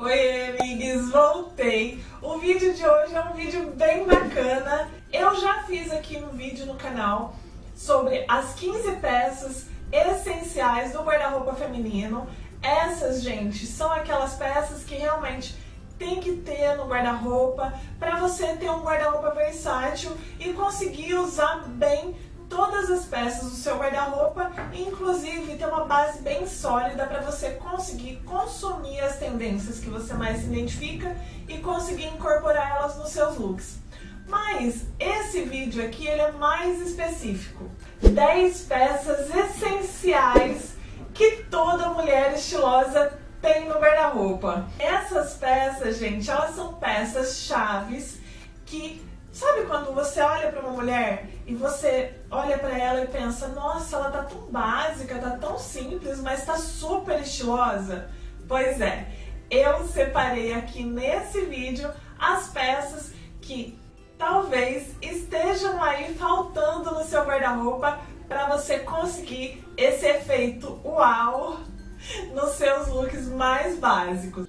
Oi, amigos, voltei! O vídeo de hoje é um vídeo bem bacana. Eu já fiz aqui um vídeo no canal sobre as 15 peças essenciais do guarda-roupa feminino. Essas, gente, são aquelas peças que realmente tem que ter no guarda-roupa para você ter um guarda-roupa versátil e conseguir usar bem todas as peças do seu guarda-roupa, inclusive ter uma base bem sólida para você conseguir consumir as tendências que você mais se identifica e conseguir incorporar elas nos seus looks. Mas esse vídeo aqui ele é mais específico. 10 peças essenciais que toda mulher estilosa tem no guarda-roupa. Essas peças, gente, elas são peças chaves que Sabe quando você olha para uma mulher e você olha para ela e pensa, nossa, ela tá tão básica, tá tão simples, mas tá super estilosa? Pois é, eu separei aqui nesse vídeo as peças que talvez estejam aí faltando no seu guarda-roupa para você conseguir esse efeito uau nos seus looks mais básicos.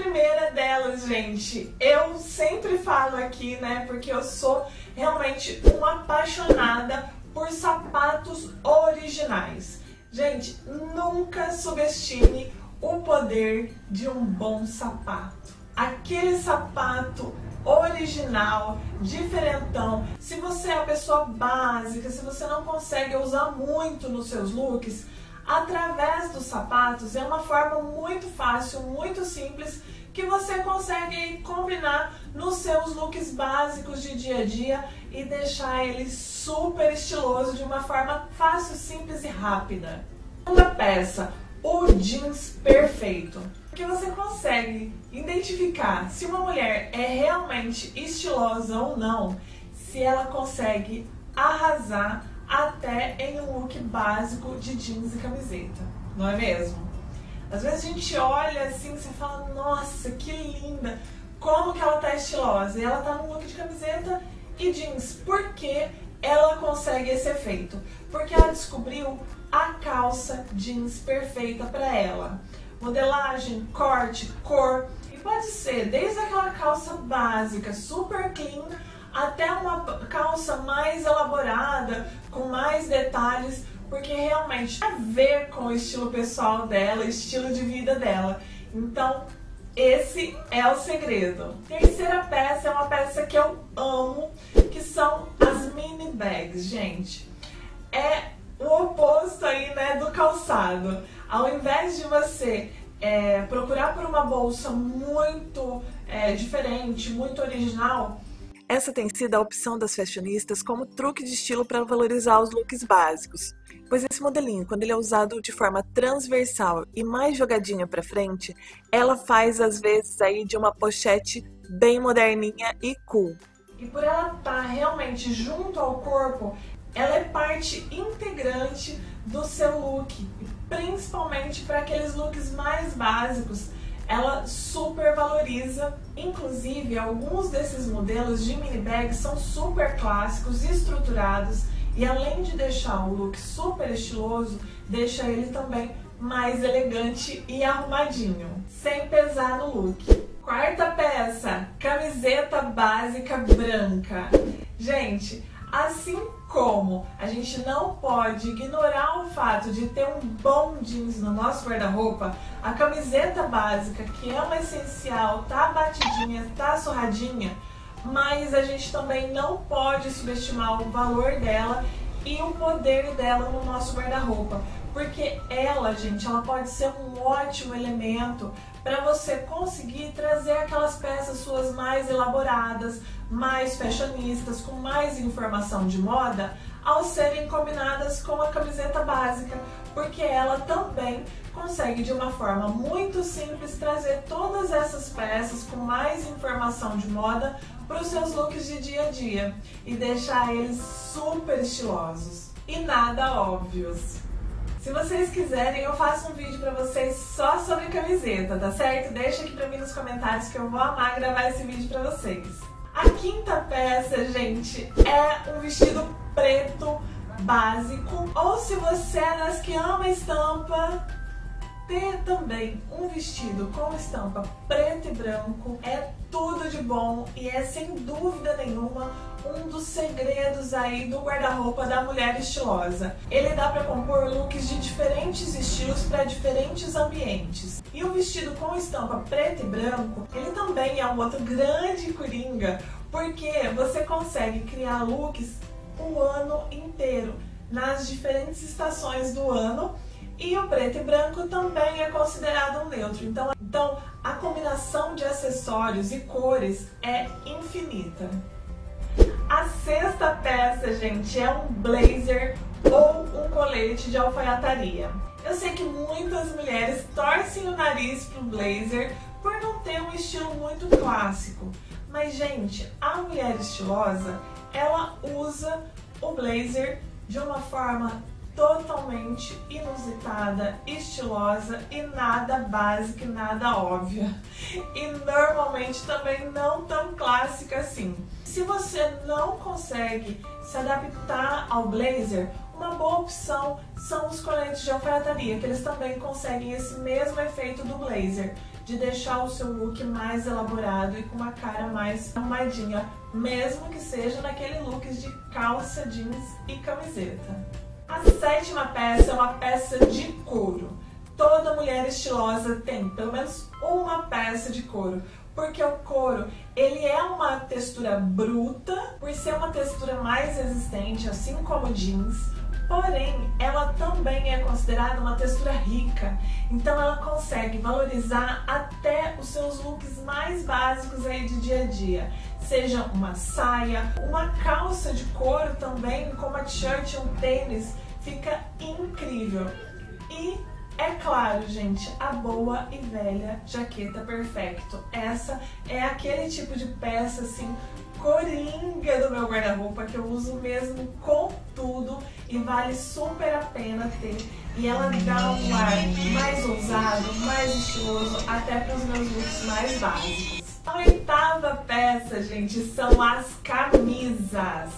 Primeira delas, gente, eu sempre falo aqui, né, porque eu sou realmente uma apaixonada por sapatos originais. Gente, nunca subestime o poder de um bom sapato. Aquele sapato original, diferentão. Se você é uma pessoa básica, se você não consegue usar muito nos seus looks, através dos sapatos é uma forma muito fácil, muito simples que você consegue combinar nos seus looks básicos de dia a dia e deixar ele super estiloso de uma forma fácil, simples e rápida. Segunda peça, o jeans perfeito. Que você consegue identificar se uma mulher é realmente estilosa ou não, se ela consegue arrasar até em um look básico de jeans e camiseta, não é mesmo? Às vezes a gente olha assim, você fala, nossa, que linda, como que ela tá estilosa. E ela tá num look de camiseta e jeans. Por que ela consegue esse efeito? Porque ela descobriu a calça jeans perfeita para ela. Modelagem, corte, cor. E pode ser desde aquela calça básica, super clean, até uma calça mais elaborada, com mais detalhes, porque realmente tem a ver com o estilo pessoal dela, estilo de vida dela. Então, esse é o segredo. Terceira peça é uma peça que eu amo, que são as mini bags, gente. É o oposto aí, né, do calçado. Ao invés de você é, procurar por uma bolsa muito é, diferente, muito original, essa tem sido a opção das fashionistas como truque de estilo para valorizar os looks básicos. Pois esse modelinho, quando ele é usado de forma transversal e mais jogadinha para frente, ela faz às vezes aí de uma pochete bem moderninha e cool. E por ela estar tá realmente junto ao corpo, ela é parte integrante do seu look, principalmente para aqueles looks mais básicos ela super valoriza. Inclusive, alguns desses modelos de mini bags são super clássicos, estruturados e além de deixar o look super estiloso, deixa ele também mais elegante e arrumadinho, sem pesar no look. Quarta peça, camiseta básica branca. Gente, assim como? A gente não pode ignorar o fato de ter um bom jeans no nosso guarda-roupa, a camiseta básica, que é uma essencial, tá batidinha, tá surradinha, mas a gente também não pode subestimar o valor dela e o poder dela no nosso guarda-roupa, porque ela, gente, ela pode ser um ótimo elemento para você conseguir trazer aquelas peças suas mais elaboradas, mais fashionistas, com mais informação de moda, ao serem combinadas com a camiseta básica, porque ela também consegue de uma forma muito simples trazer todas essas peças com mais informação de moda para os seus looks de dia a dia e deixar eles super estilosos e nada óbvios. Se vocês quiserem, eu faço um vídeo pra vocês só sobre camiseta, tá certo? Deixa aqui pra mim nos comentários que eu vou amar gravar esse vídeo pra vocês. Quinta peça, gente, é um vestido preto básico. Ou se você é das que ama estampa, ter também um vestido com estampa preto e branco é tudo de bom e é sem dúvida nenhuma um dos segredos aí do guarda-roupa da mulher estilosa. Ele dá para compor looks de diferentes estilos para diferentes ambientes. E o vestido com estampa preto e branco, ele também é um outro grande coringa, porque você consegue criar looks o ano inteiro, nas diferentes estações do ano e o preto e branco também é considerado um neutro. Então, então a combinação de acessórios e cores é infinita. A sexta peça, gente, é um blazer ou um colete de alfaiataria. Eu sei que muitas mulheres torcem o nariz pro blazer por não ter um estilo muito clássico. Mas, gente, a mulher estilosa, ela usa o blazer de uma forma totalmente inusitada, estilosa e nada básica e nada óbvia. E normalmente também não tão clássica assim. Se você não consegue se adaptar ao blazer, uma boa opção são os coletes de alfaiataria, que eles também conseguem esse mesmo efeito do blazer, de deixar o seu look mais elaborado e com uma cara mais arrumadinha, mesmo que seja naquele look de calça jeans e camiseta. A sétima peça é uma peça de couro. Toda mulher estilosa tem pelo menos uma peça de couro, porque o couro ele é uma textura bruta, por ser uma textura mais resistente, assim como jeans, porém ela também é considerada uma textura rica, então ela consegue valorizar até os seus looks mais básicos aí de dia a dia, seja uma saia, uma calça de couro também, com uma t-shirt, um tênis, fica incrível. E é claro, gente, a boa e velha jaqueta perfecto. Essa é aquele tipo de peça assim coringa do meu guarda-roupa que eu uso mesmo com tudo e vale super a pena ter. E ela dá um ar mais ousado, mais estiloso, até para os meus looks mais básicos. A oitava peça, gente, são as camisas.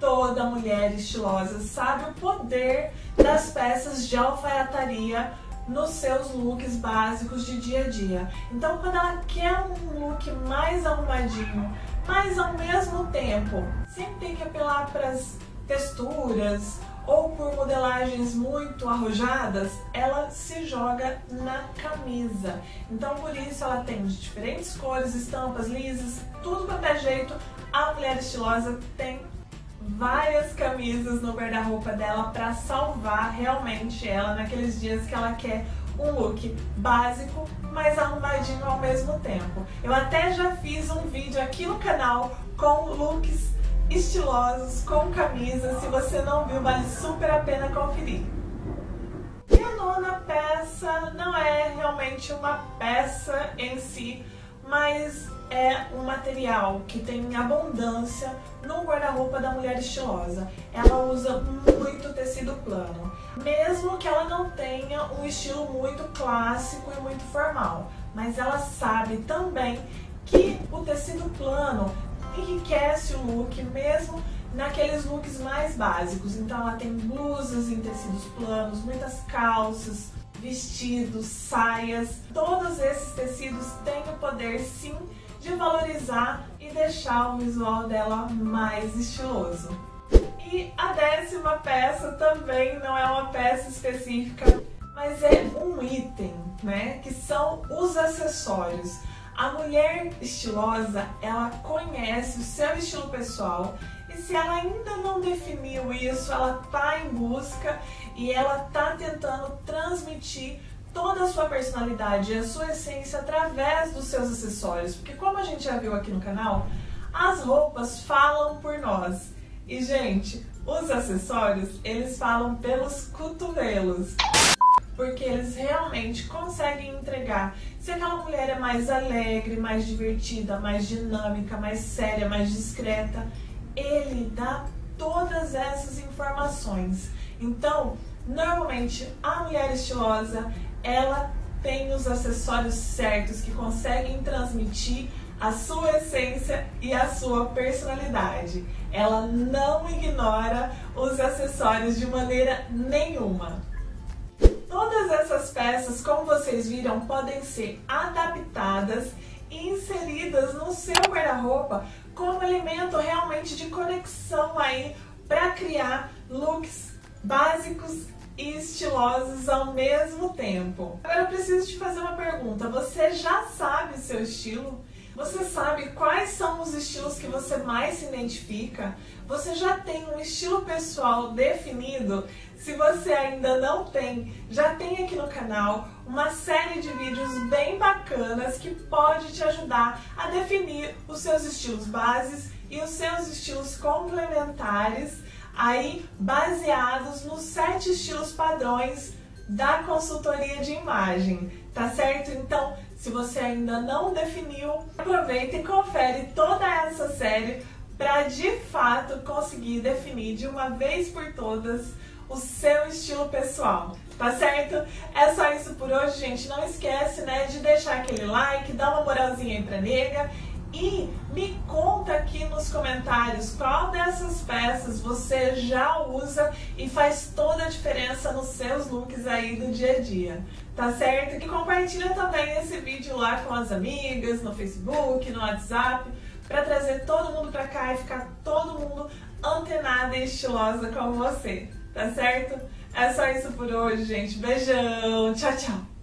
Toda mulher estilosa sabe o poder das peças de alfaiataria nos seus looks básicos de dia a dia. Então, quando ela quer um look mais arrumadinho, mas ao mesmo tempo, sempre tem que apelar para as texturas ou por modelagens muito arrojadas, ela se joga na camisa. Então, por isso, ela tem de diferentes cores, estampas lisas, tudo quanto é jeito. A mulher estilosa tem várias camisas no guarda-roupa dela para salvar realmente ela naqueles dias que ela quer um look básico, mas arrumadinho ao mesmo tempo. Eu até já fiz um vídeo aqui no canal com looks estilosos, com camisas. Se você não viu, vale super a pena conferir. E a nona peça não é realmente uma peça em si, mas é um material que tem abundância no guarda-roupa da mulher estilosa. Ela usa muito tecido plano, mesmo que ela não tenha um estilo muito clássico e muito formal, mas ela sabe também que o tecido plano enriquece o look mesmo naqueles looks mais básicos. Então ela tem blusas em tecidos planos, muitas calças, vestidos, saias. Todos esses tecidos têm o poder sim de valorizar e deixar o visual dela mais estiloso. E a décima peça também não é uma peça específica, mas é um item, né? Que são os acessórios. A mulher estilosa, ela conhece o seu estilo pessoal e se ela ainda não definiu isso, ela tá em busca e ela tá tentando transmitir toda a sua personalidade e a sua essência através dos seus acessórios. Porque como a gente já viu aqui no canal, as roupas falam por nós. E gente, os acessórios, eles falam pelos cotovelos. Porque eles realmente conseguem entregar se aquela mulher é mais alegre, mais divertida, mais dinâmica, mais séria, mais discreta, ele dá todas essas informações. Então, normalmente a mulher estilosa, ela tem os acessórios certos que conseguem transmitir a sua essência e a sua personalidade. Ela não ignora os acessórios de maneira nenhuma. Toda Todas essas peças, como vocês viram, podem ser adaptadas e inseridas no seu guarda-roupa como elemento realmente de conexão aí para criar looks básicos e estilosos ao mesmo tempo. Agora eu preciso te fazer uma pergunta. Você já sabe seu estilo? Você sabe quais são os estilos que você mais se identifica? Você já tem um estilo pessoal definido? Se você ainda não tem, já tem aqui no canal uma série de vídeos bem bacanas que pode te ajudar a definir os seus estilos bases e os seus estilos complementares, aí baseados nos sete estilos padrões da consultoria de imagem, tá certo? Então, se você ainda não definiu, aproveita e confere toda essa série para de fato conseguir definir de uma vez por todas o seu estilo pessoal. Tá certo? É só isso por hoje, gente. Não esquece, né, de deixar aquele like, dar uma moralzinha aí pra nega e me conta aqui nos comentários qual dessas peças você já usa e faz toda a diferença nos seus looks aí do dia a dia, tá certo? E compartilha também esse vídeo lá com as amigas, no Facebook, no WhatsApp, para trazer todo mundo pra cá e ficar todo mundo antenada e estilosa como você, tá certo? É só isso por hoje, gente. Beijão, tchau, tchau!